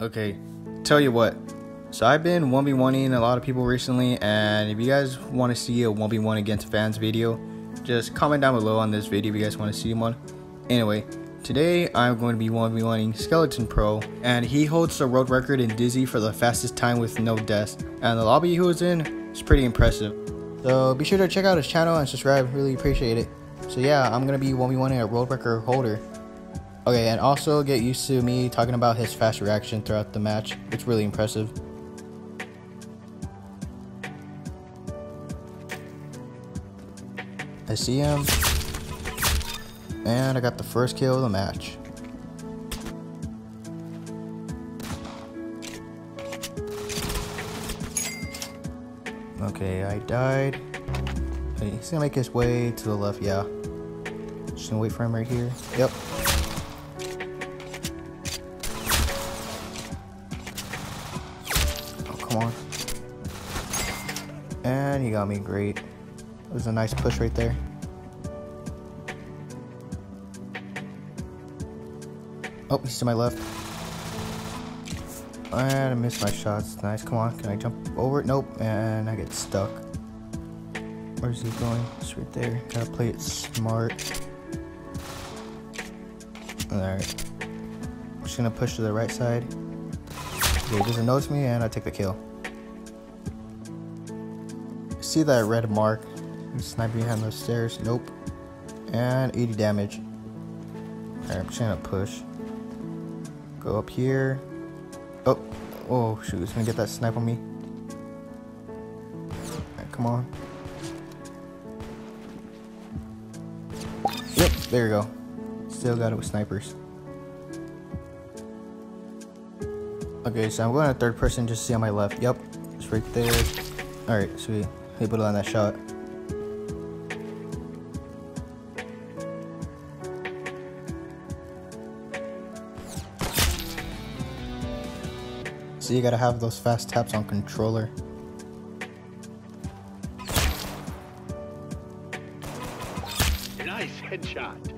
Okay, tell you what. So I've been 1v1ing a lot of people recently, and if you guys want to see a 1v1 against fans video, just comment down below on this video if you guys want to see one. Anyway, today I'm going to be 1v1ing Skeleton Pro, and he holds the world record in Dizzy for the fastest time with no deaths, and the lobby he was in is pretty impressive. So be sure to check out his channel and subscribe, really appreciate it. So yeah, I'm going to be 1v1ing a world record holder. Okay, and also get used to me talking about his fast reaction throughout the match. It's really impressive. I see him. And I got the first kill of the match. Okay, I died. He's gonna make his way to the left, yeah. Just gonna wait for him right here. Yep. On. And he got me great. It was a nice push right there. Oh, he's to my left. And I missed my shots. Nice. Come on. Can I jump over it? Nope. And I get stuck. Where's he going? It's right there. Gotta play it smart. Alright. Just gonna push to the right side. Okay, he doesn't notice me and I take the kill. See that red mark? He's sniping behind those stairs. Nope. And 80 damage. I'm just gonna push. Go up here. Oh, oh shoot, he's gonna get that snipe on me. Come on. Yep, there you go. Still got it with snipers. Okay, so I'm going to third person just see on my left. Yep, it's right there. Alright, sweet. Able to land that shot. So you gotta have those fast taps on controller. Nice headshot.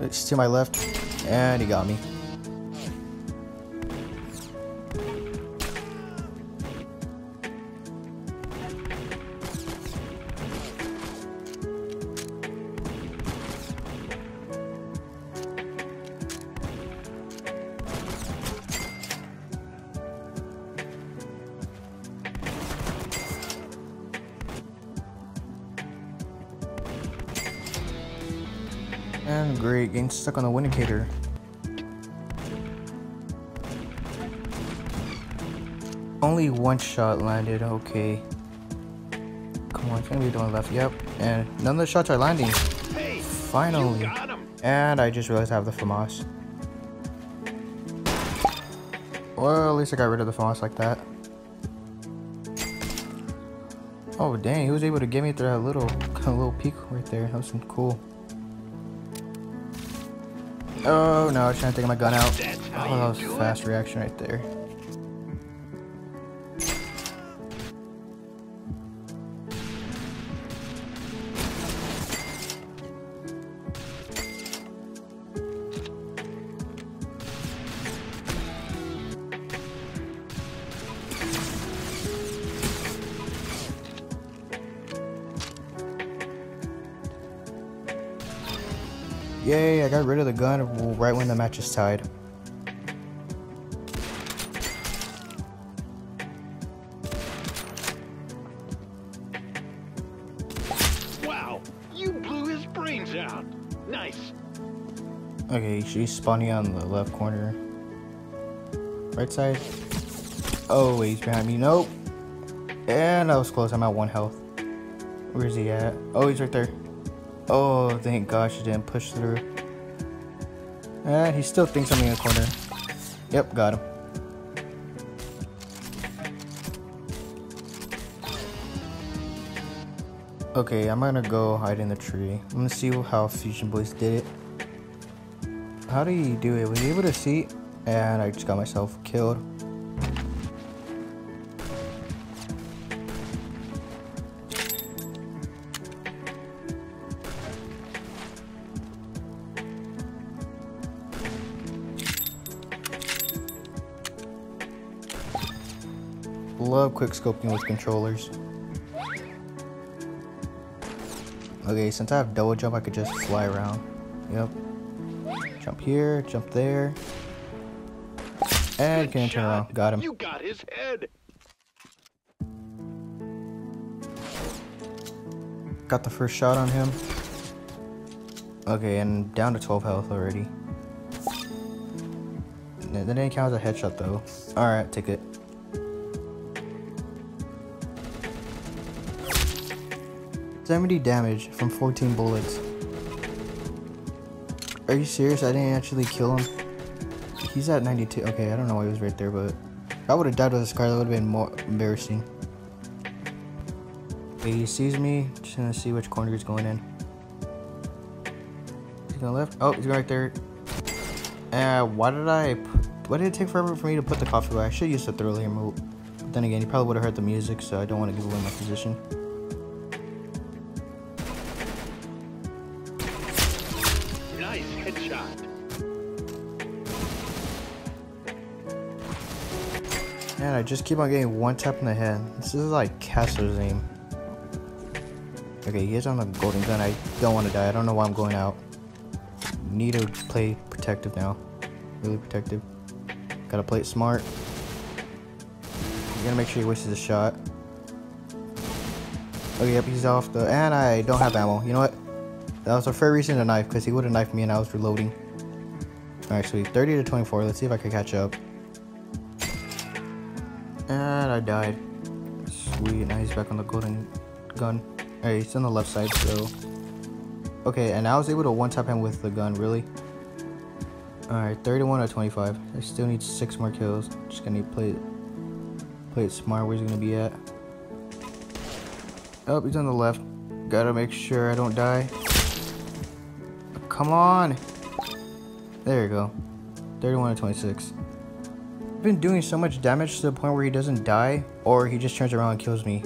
It's to my left, and he got me. And great, getting stuck on the windicator. Only one shot landed, okay. Come on, gonna be the one left, yep. And none of the shots are landing. Hey, Finally. you got him. And I just realized I have the FAMAS. Well, at least I got rid of the FAMAS like that. Oh dang, he was able to get me through that little, little peak right there. That was some cool. Oh no, I was trying to take my gun out. Oh, that was it. fast reaction right there. Yay, I got rid of the gun right when the match is tied. Wow, you blew his brains out. Nice. Okay, she's spawning on the left corner. Right side. Oh, wait, he's behind me. Nope. And I was close. I'm at one health. Where's he at? Oh, he's right there. Oh, thank gosh, he didn't push through. And he still thinks I'm in the corner. Yep, got him. Okay, I'm gonna go hide in the tree. I'm gonna see how Fusion Boys did it. How did he do it? Was he able to see? And I just got myself killed. Love quick scoping with controllers. Okay, since I have double jump, I could just fly around. Yep. Jump here, jump there. And can turn around. Got him. You got his head. Got the first shot on him. Okay, and down to 12 health already. That didn't count as a headshot though. Alright, take it. Seventy damage from 14 bullets. Are you serious? I didn't actually kill him. He's at 92. Okay, I don't know why he was right there, but if I would have died with a scar, that would have been more embarrassing. Okay, he sees me. Just gonna see which corner he's going in. He's going left. Oh, he's going right there. Uh, why did I? Why did it take forever for me to put the coffee away? I should use the throw. But then again, you probably would have heard the music, so I don't want to give away my position. I just keep on getting one tap in the head. This is like Castro's aim. Okay, he is on the golden gun. I don't want to die. I don't know why I'm going out. Need to play protective now. Really protective. Gotta play it smart. You gotta make sure he wastes his shot. Okay, yep, he's off the... And I don't have ammo. You know what? That was a fair reason to knife, because he would have knifed me and I was reloading. Sweet. 30 to 24. Let's see if I can catch up. And I died. Sweet. Now he's back on the golden gun. Alright, he's on the left side, so... Okay, and I was able to one-tap him with the gun, really? Alright, 31 out of 25. I still need 6 more kills. Just gonna play it, play it smart. Where's he gonna be at? Oh, he's on the left. Gotta make sure I don't die. Come on! There you go. 31 out of 26. Been doing so much damage to the point where he doesn't die, or he just turns around and kills me.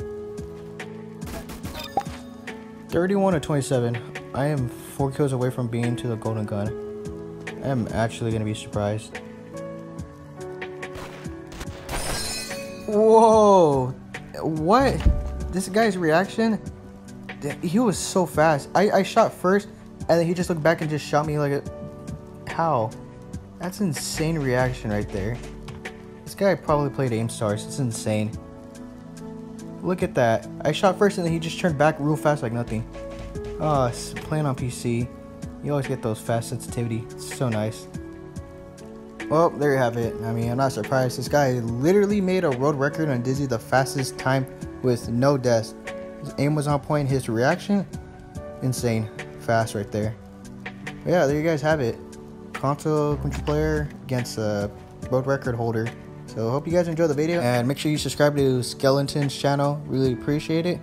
31 to 27. I am 4 kills away from being to the golden gun. I am actually going to be surprised. Whoa! What? This guy's reaction? He was so fast. I, I shot first, and then he just looked back and just shot me like a... How? That's insane reaction right there. Guy probably played aim stars. It's insane. Look at that. I shot first and then he just turned back real fast like nothing. Oh, playing on PC. You always get those fast sensitivity. It's so nice. Well, there you have it. I mean, I'm not surprised. This guy literally made a world record on Dizzy the fastest time with no deaths. His aim was on point. His reaction, insane. Fast right there. But yeah, there you guys have it. Console control player against a world record holder. So hope you guys enjoy the video and make sure you subscribe to Skeleton's channel. Really appreciate it.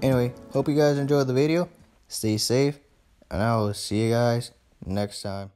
Anyway, hope you guys enjoyed the video. Stay safe and I will see you guys next time.